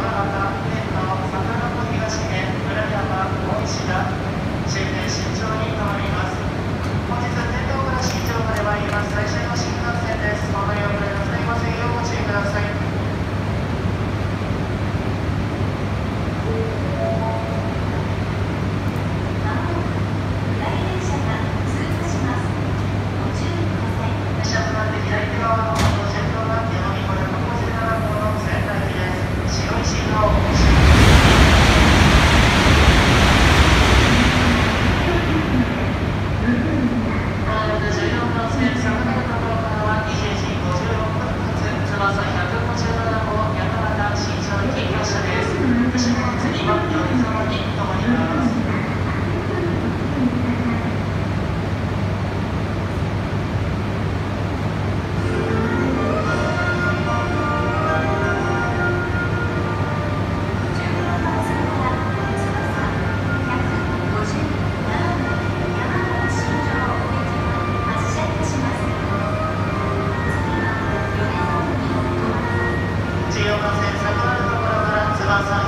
Gracias. Selasa